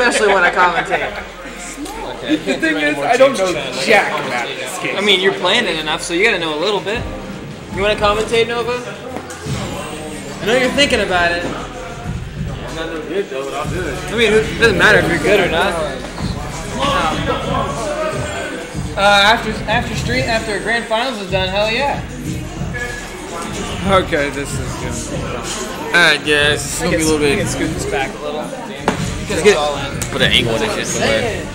especially when I commentate. The thing is, I don't know jack about this game. I mean, you're playing it enough, so you gotta know a little bit. You wanna commentate, Nova? I know you're thinking about it. I'm not no good though, but I'll do it. I mean, it doesn't matter if you're good or not. Uh, after after street after grand finals is done, hell yeah. Okay, this is good. Alright, guys, it's gonna be a little We can bit. scoot this back a little. Get get- us all in. Put an angle in this shit somewhere.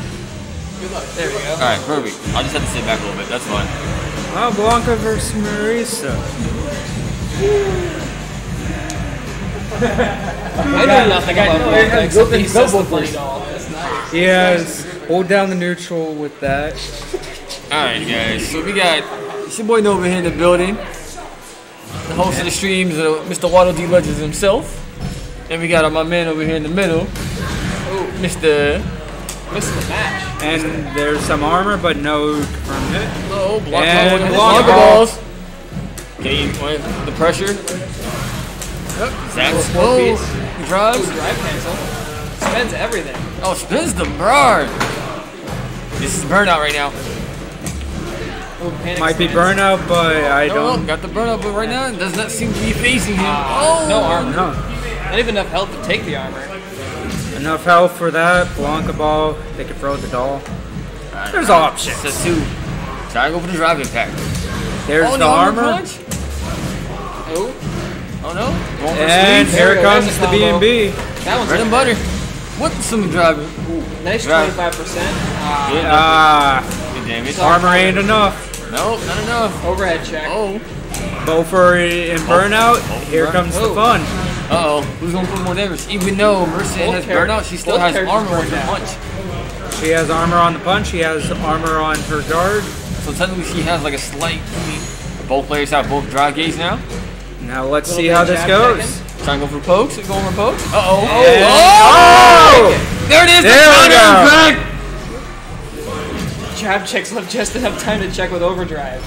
Good luck. There we go. Alright, perfect. I'll just have to sit back a little bit. That's fine. Oh, Blanka versus Marisa. I know nothing about no, Blanka I have except that he built-in says the double funny boost. doll. That's nice. Yes. Hold down the neutral with that. Alright, guys, so we got it's your boy Nova here in the building. The host of the streams, uh, Mr. Waddle D Legends himself. And we got uh, my man over here in the middle, Mr. Missing the match. And there's some armor, but no confirmed hit. Oh, block And and block balls. Getting the pressure. Yep. Zach's Four oh, piece. he drive cancel. Spends everything. Oh, spins the bird. This is burnout right now. Ooh, panic Might be burnout, but I No, don't no, got the burnout, but right now it does not seem to be facing him. Uh, oh, no armor. know. Not even enough health to take the armor. Enough health for that. Blanka ball. They can throw the doll. There's options. Set two. Try to go for the drive impact. There's oh, the armor. punch. Oh, Oh no. And here There we go, comes there's the combo. B&B. that one's Bread and butter. What some driving? Nice Right. 25%. Uh, Good, Ah, good damage. armor ain't enough. Nope, not enough. overhead check. Oh. Bofer in burnout. Here burn- comes the oh. fun. Uh oh. Who's gonna put more damage? Even though Mercy Both has char- burnout, she still both has armor with burned her punch. She has armor on the punch. She has armor on her guard. So technically she has like a slight. Both players have both drive gauge now. Now let's see how this goes. checking. Trying to go for pokes. Going for pokes. Uh oh. And- Oh! There it is. There we the go. counter impact. Jab checks left just enough time to check with overdrive.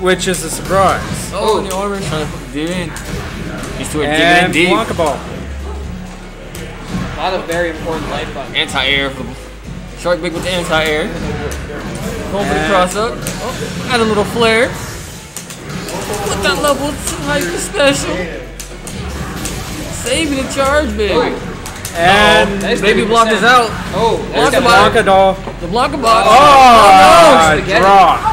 Which is a surprise. Oh, and the armor trying to dig in. These two are digging in And deep. Blanka ball. A lot of very important life buttons. Anti-air. Shark big with the anti-air. Going for the cross up. Oh, add a little flare. With that level two hyper special. Saving the charge, baby. Oh. And Nice Baby block is out. Oh, Block that's him got out. Blanka doll. The blocker box. Oh, oh spaghetti. draw.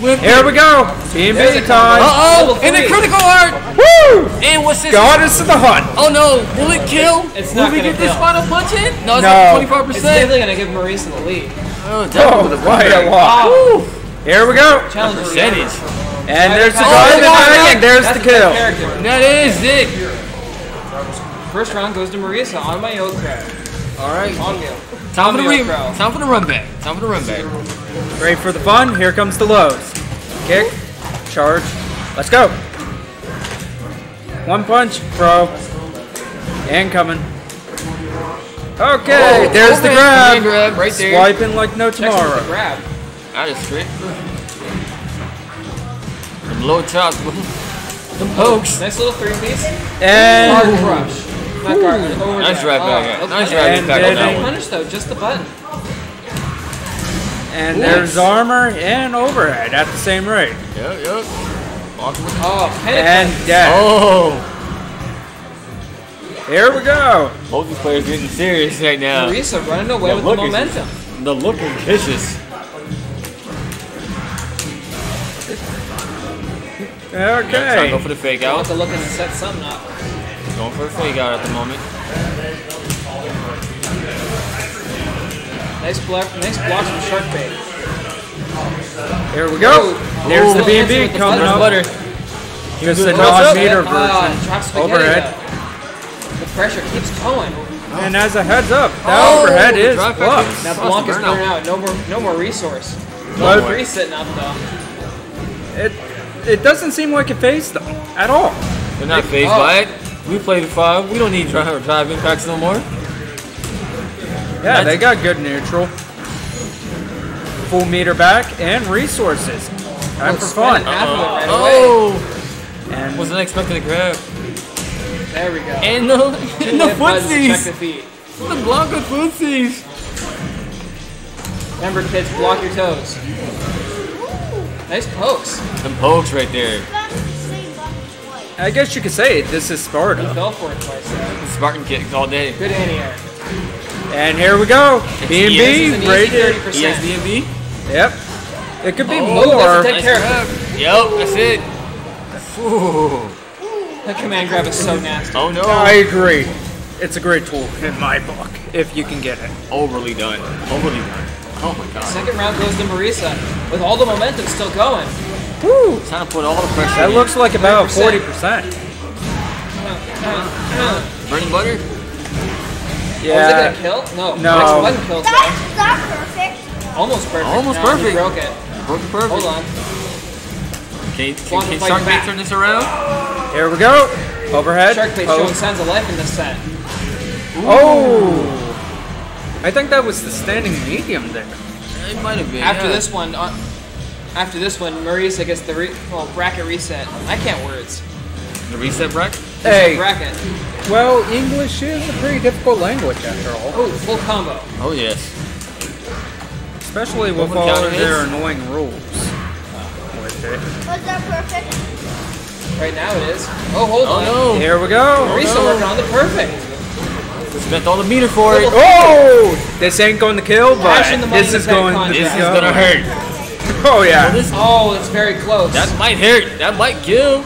Whipped Here we go. There's B&B a time. Uh-oh, and the three. critical art. Woo! And what's this? Goddess of the hunt. Oh no, will it kill? It's will not we gonna get this final punch in? No, it's No. like 25%. It's definitely gonna give Marisa the lead. Oh, Oh, definitely with a quite a lot. Here we go. challenge Percentage. And there's the Oh, drive my God. and there's That's the kill. That is it. First round goes to Marisa OnmyoKrow. All right. On you. Time for the Cameo re- Time for the run back. Time for the run back. Ready for the fun? Here comes the lows. Kick, charge. Let's go. One punch, bro. And coming. Okay, Oh, there's the grab. grab right there. Swiping like no tomorrow. the grab. That is strict. Them low chops. Them pokes. Nice little three piece. Hard And crush. Not guard, over Nice drive back. Oh, Nice okay. drive And back on then- that one. Punish though, just the button. and there's armor and overhead at the same rate. Yep, yep. Walking with- Oh, pin it. And dead. Oh, Here we go. both these getting serious right now. Marisa running away The with the look is- momentum. The look is vicious. Trying to go for the fake I'll out. have to look and set something up. Going for a fake out at the moment. Nice block, nice blocks from Shark Bait. Here we go. There's the B&B the coming up. Butter. Just a non-meter Ah, version. drop spaghetti Overhead. though. The pressure keeps going. And as a heads up, that Oh, overhead is drop back plus. is- Now Sauce Blanc is burnout. burning out. No more, no more resource. But Three sitting up though. it, it doesn't seem like it phased them at all. They're not phased Oh. by it. We played the five. We don't need drive, drive impacts no more. Yeah, they got good neutral. Full meter back and resources. Time oh, for fun. Spending half of it right away. Oh, And wasn't expecting to grab. There we go. And the, and the Hit buttons to check footsies. the feet. The Blanka footsies. Remember, kids, block your toes. Nice pokes. Some pokes right there. I guess you could say this is He Sparta. fell for it twice. There. Spartan kicks all day. Good anti-air. And here we go. B and This is an B easy right here. 30%. ESDMB? Yep. It could be Oh, more. Take care of grab. Yep, that's it. Ooh. That command grab is so nasty. Oh no. I agree. It's a great tool in my book, if you can get it. Overly done. Overly done. Oh my god. Second round goes to Marisa with all the momentum still going. Woo! Trying to put all the pressure That in. looks like about 30%. 40%. bread and butter. Was it Yeah. gonna kill? No. No. Next wasn't killed. That's not perfect. Almost perfect. Almost No, he perfect. broke it. Broke it perfect. Hold on. Can, can, Want to can Shark Bait turn this around? Here we go. Overhead. Shark Bait Oh. showing signs of life in this set. Oh! I think that was the standing medium there. It might have been. After yeah. this one, uh, after this one, Marisa gets the re- well bracket reset. I can't words. The reset bracket? Hey, Bracket. well, English is a pretty difficult language after all. Oh, full combo. Oh yes. Especially with all counter their annoying rules. With. Was that perfect? Right now it is. Oh, hold Oh on. no. Here we go. Marisa oh, no. working on the perfect. Spent all the meter for it. Oh! This ain't going to kill, but Cashing the money this is going to This is gonna hurt. Oh yeah. This, Oh, it's very close. that might hurt. That might kill.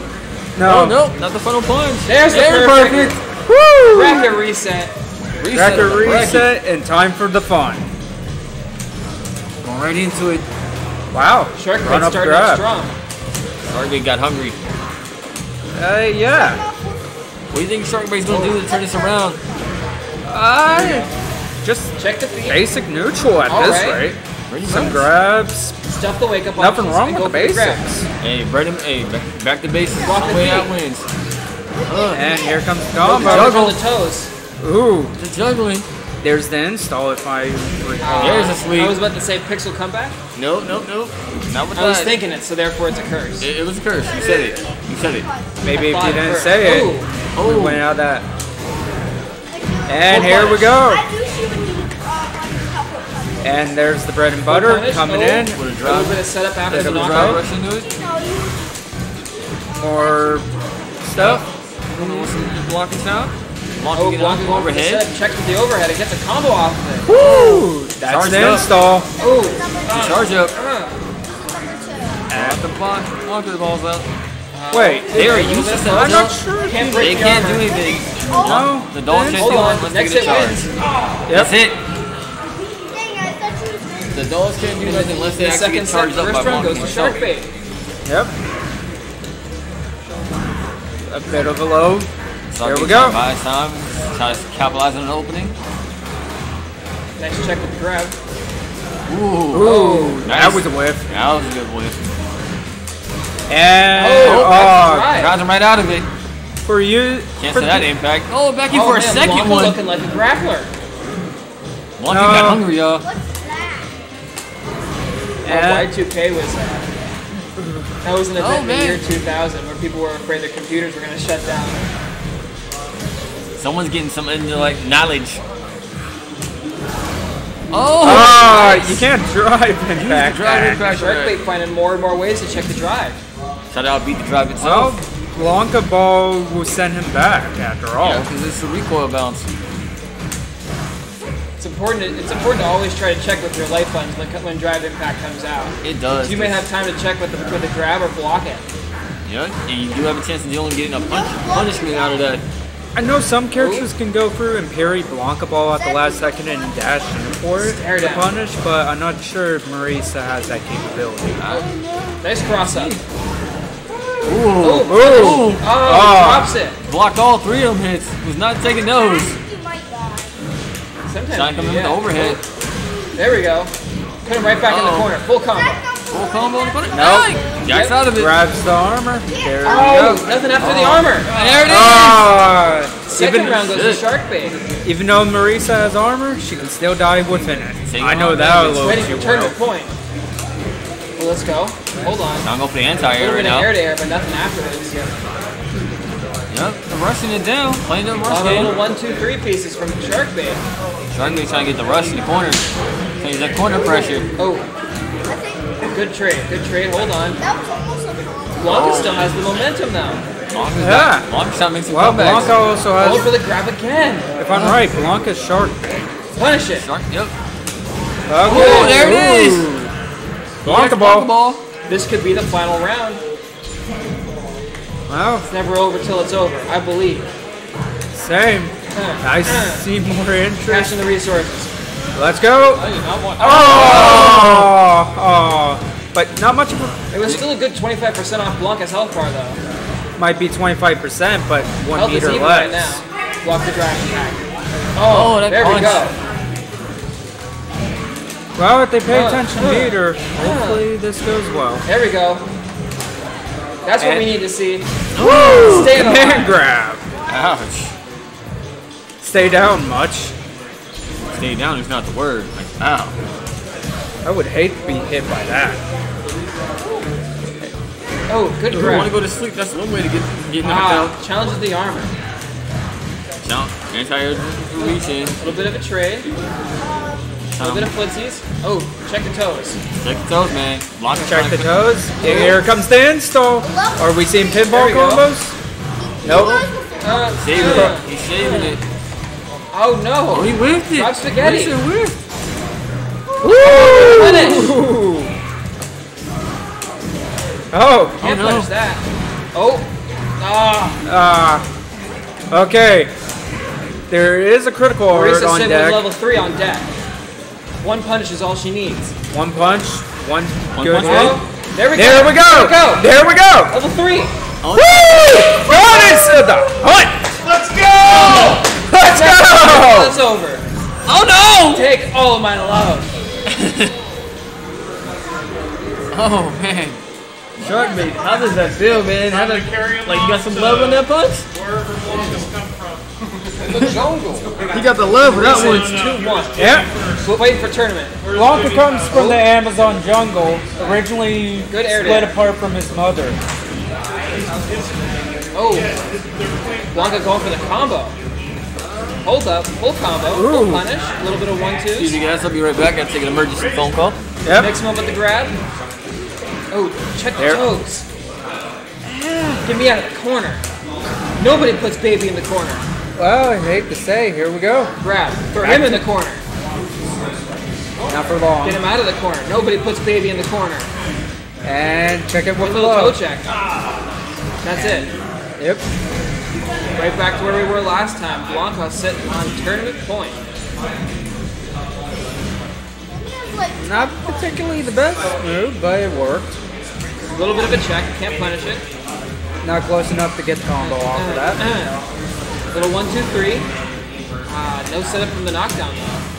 No. Oh no, not the final punch. There's the There's perfect. Woo! Bracket reset. Reset. Bracket of bracket. reset and time for the fun. Going right into it. Wow. Shark Run Bait up starting off grab. strong. Sharkbait got hungry. Uh, yeah. What do you think Sharkbait's gonna do to turn this around? Uh, just Check the feet. basic neutral at All this right. rate. Pretty Some much. grabs. Stuff the wake up Nothing wrong with the for grab. basics. Hey, bread him. Hey, back, back to basics. Walk the Way feet. out wins. And here comes the Juggle combo. on the toes. Ooh, The juggling. there's the install if I recall. There's a I sweep. I was about to say pixel comeback. No, no, no. Not with I was thinking it, so therefore it's a curse. It, it was a curse. You said it. You said it. Maybe if Five you didn't first. say it, Ooh. we Oh, went out that. Oh. And Full here we punish. go. And there's the bread and butter Punish. coming Oh. in. with a A little drop. bit of setup after the of a knockout. drop. Rush into it. No, you. More stuff. What's the blocking sound? Oh, Blocking it Blanka on going for the overhead. setup. Check with the overhead and gets a combo off of it. Woo! That's Charged the up. install. Oh, Charge up. uh, Number. At the block. Block the balls out. Wait, They are a little useless I'm not sure. Can't They can't do armor. anything. No. The dog chest Vince? Hold dealer on, must next get a hit charge. wins. Yep. That's it. The dogs can't do nothing unless they The actually second get set, charged up by first round blocking goes to myself. Shark Bait. Yep. A bit of a low. Sorry, There we go. Buy time. Try to capitalize on an opening. Nice check with the grab. Ooh. Ooh, oh. that nice. was a whiff. That was a good whiff. And Oh, oh, that's oh. right. Got him right out of it. for you, Can't for say that impact. Oh, Becky Oh, for a second Blanka one. looking like a grappler. Blanka No. got hungry, y'all. What's that? Oh, And- Y2K was uh, that was an event Oh, in the man. year 2000 where people were afraid their computers were going to shut down. Someone's getting some into like knowledge. Oh! Ah, you can't drive in back. drive impact. Shark Bait finding more and more ways to check the drive. Shout out beat the drive Well, itself. Blanka Ball will send him back after all. Yeah, because it's a recoil bounce. It's important. To, it's important to always try to check with your light buttons when, when drive impact comes out. It does. You may have time to check with the with the grab or block it. Yeah, and you do have a chance of only getting a punch, punishment out of that. I know some characters can go through and parry Blanka Ball at the last second and dash in for it Stare to down. punish, but I'm not sure if Marisa has that capability. Nice cross up. Ooh. Oh, Ooh! oh, Ah. drops it. Blocked all three of them hits. Was not taking those. You might. Sometimes Trying to come in with the overhead. There we go. Put him right back in the corner. Full combo. Full combo on the button. Nope. Jacks Yep. out of it. Grabs the armor. There we Oh, go. nothing after the armor. There it is. Ah! Second even, round goes to. Shark Bait. even though Marisa has armor, she can still die within it. Single I know arm that damage. a Ready little for too point. Well, let's go. Hold on. I'm going for the A anti-air little right now. air to air, but nothing afterwards. Yep, they're rushing it down. Playing the A rush lot of game. little one, two, three pieces from Shark Bait. Shark Bait trying to get the rush in the corner. Change that corner pressure. Oh, good trade, good trade. Hold on. that was almost a con. Blanka Oh. still has the momentum now. Blanka's Yeah. got, Blanka's trying to make Well, comebacks. Blanka also Going for has, the grab again. if I'm right, Blanka's shark. Punish it. Shark, yep. Okay. Oh, there it is. Blanka Yes, ball. ball. This could be the final round. Well, It's never over till it's over, I believe. same. Uh, I uh, see more interest. in the resources. Let's go. I do not want. Oh, oh, but not much of a, It was still a good 25% off Blanka's health bar though. might be 25%, but one Health meter less. right now. Block the dragon attack. Oh, that there we go. Well, if they pay Uh, attention uh, meter, hopefully this goes well. There we go. That's what we need to see. Woo! Stay in the Command grab. Ouch. Stay down much. Stay down is not the word. Like, ow. I would hate to be hit by that. Oh, good If you want to go to sleep, that's one way to get, get knocked Ah, out. challenges the armor. Jump. Anti-air reach in. A little bit of a trade. A little bit of footsies. Oh, check the toes. Check the toes, man. Blanka's Check trying the to- toes. Here comes the install. Are we seeing pinball There we go. combos? Nope. Uh, Shaving uh, it. He's saving it. Oh no. Oh, he whiffed it. Drop spaghetti. He said whiff. Woo! Oh, Can't Oh, no. punish that. Oh. Ah. uh, okay. There is a critical alert Marisa on Sid was deck. level 3 on deck. One punch is all she needs. One punch, one, One good punch. Oh, there we go. There we go. There we go. There we go. Level 3. Woo! Goddess of the hunt. Let's go. Let's go. Over. Oh no! Take all of my love. Oh man. Shark bait. How does that feel, man? How does like you got some love on that punch? Wherever Blanka's come from. The jungle. He got the love for that one. It's 2-1. Yeah. We're waiting for tournament. Blanka comes from the Amazon jungle, originally Good air split dam. apart from his mother. Oh. Blanka going for the combo. Hold up. Full combo. Full punish. A little bit of 1-2. Excuse me guys, I'll be right back. I Gotta take an emergency phone call. Yep. Mix him up with the grab. Oh, check the There. toes. Ah, Get me out of the corner. Nobody puts baby in the corner. Well, I hate to say, here we go. Grab. Throw him in the corner. Not for long. Get him out of the corner. Nobody puts baby in the corner. And check it with A the little toe check. That's it. Yep. Right back to where we were last time. Blanka sitting on tournament point. Not particularly the best move, but it worked. A little bit of a check. Can't punish it. Not close enough to get the combo off of that. Uh, little one, two, three. Uh, no setup from the knockdown though.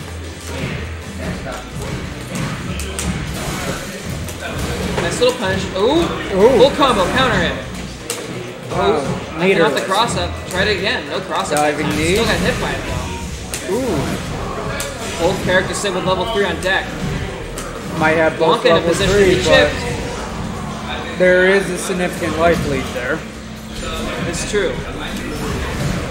Nice little punch. Ooh, Ooh. full combo, counter hit. Knocking Meter. the cross up. Tried it again. No cross up. Diving knee. Still got hit by it though. Ooh. Old character sit with level three on deck. Might have both Blanka in a level three, be but there is a significant life lead there. It's true.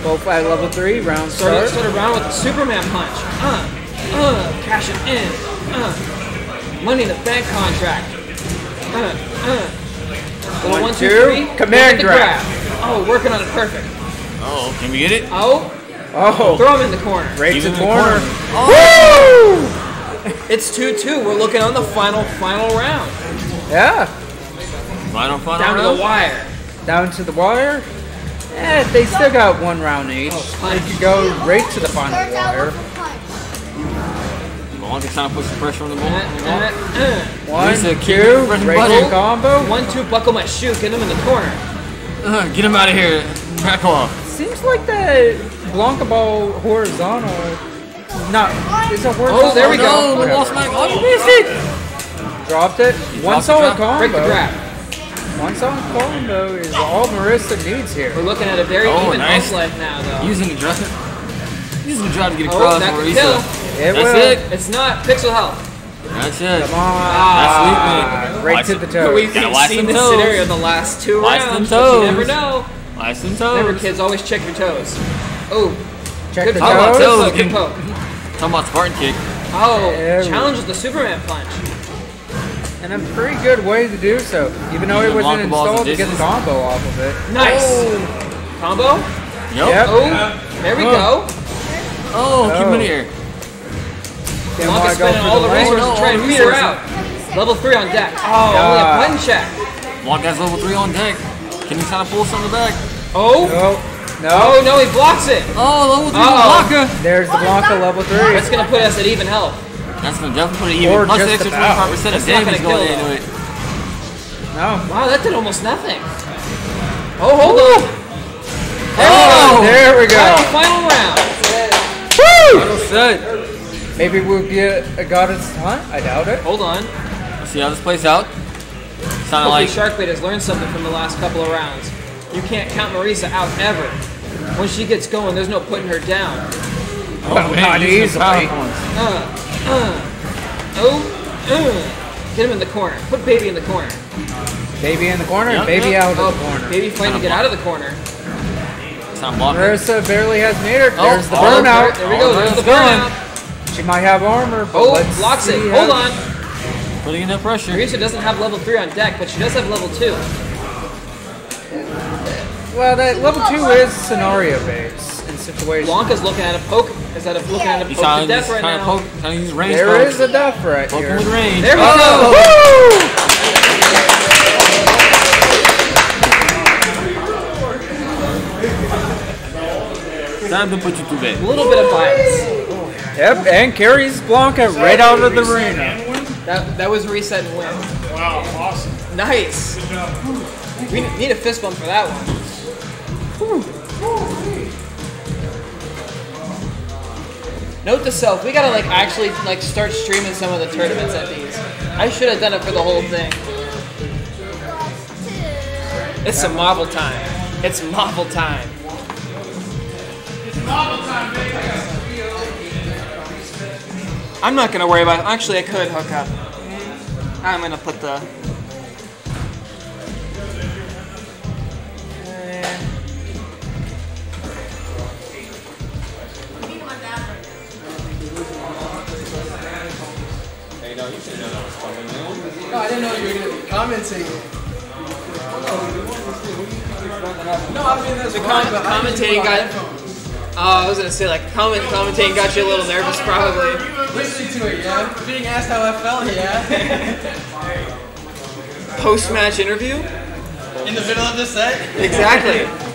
Both at level three, round Start, start. start around with the Superman punch. Uh, uh, cash it in. Uh, money in the bank contract. Uh, uh. Little One, one, two, two, three. command Look the grab. Oh, working on it perfect. Oh, can we get it? Oh, Oh, throw him in the corner. right He's to in the the corner. corner. Woo! It's 2-2. We're looking on the final, final round. Yeah, Final, final Down to the wire. down to the wire. Eh, they still got one round each. Oh, They could go right to the final starts out wire. With a punch. Blanka trying to put some pressure on the ball. One, Lisa, two, keep pressing right button. to combo. One, two, buckle my shoe. Get him in the corner. Uh, get him out of here. Back off. Seems like that Blanka ball horizontal. Not, is it horizontal? Oh, there we go. No, Okay. lost my. Oh, you missed it. Dropped it. One solid drop. Break the grab. One solid combo is all Marisa needs here. We're looking at a very Oh, even nice. health life now, though. Using the drive. Using the drive to get Oh, across that for kill. Marisa. It That's will. it. It's not pixel health. That's it. Come on. That's sweet, Ah, man. right Watch to the toe. We've seen this toes. scenario the last two Watch them rounds, but you never know. Ice and toes. Remember, kids, always check your toes. Oh, Check good the poke. How about Good poke, good poke. Talking about Spartan kick. Oh, There challenge with the Superman punch. And a pretty good way to do so. Even though it wasn't block the balls installed to get the combo off of it. Nice. Combo. Yep. Yep. Oh, there we go. Oh, keep him in Oh. here. Didn't Blanka wanna spending all the lane. resources no, to try all and the beat her out. Level 3 on deck. Oh, only a Yeah. button check. Blanka's level 3 on deck. Can he try to pull something back? Oh, No. oh No. no, he blocks it. Oh, level 3 Uh-oh. Blanka. There's the Blanka level 3. That's going to put us at even health. That's gonna definitely put it even. Or Plus the extra 25% of damage gonna going kill, into it. No. Wow, that did almost nothing. Oh, hold on. Oh, there we Final, go. final round. Woo! Final set. Maybe we'll get a goddess hunt. I doubt it. Hold on. Let's see how this plays out. Sounded Hopefully like Sharkbait has learned something from the last couple of rounds. You can't count Marisa out ever. When she gets going, there's no putting her down. oh, Well, not using the easily. power. Uh, uh, oh, uh. Get him in the corner. Put baby in the corner. Baby in the corner Yep, baby yep. out of Oh, the corner. baby fighting to get out of the corner. It's not blocking. Marisa barely has metered. Oh, There's the oh, burnout. There we go. Oh, There's the burnout. She might have armor, but Oh, let's blocks it. Hold on. Putting in that pressure. Marisa doesn't have level 3 on deck, but she does have level 2. Well, that level two is scenario based in situations. Blanka's looking at a poke. Is that a looking at a poke trying to to, death right now? poke, trying to use range There pokes. is a death right Poking here. with range. There we oh, go. Time to put you to bed. A little bit of bias. Yep, and carries Blanka right out of the arena. That that was reset and win. Wow, awesome. Nice. We need a fist bump for that one. Note to self: we gotta like actually like start streaming some of the tournaments at these. I should have done it for the whole thing. It's some Marvel time. It's marble time. It's Marvel time. I'm not gonna worry about it. Actually, I could hook up. I'm gonna put the. No, I didn't know you were going to be commenting. No, I mean that's The com- but commentating put on got. headphones. Oh, I was gonna say like comment commentating got you a little nervous probably. Listening to it, yeah. Being asked how I felt, yeah. Post match interview. In the middle of the set. Exactly.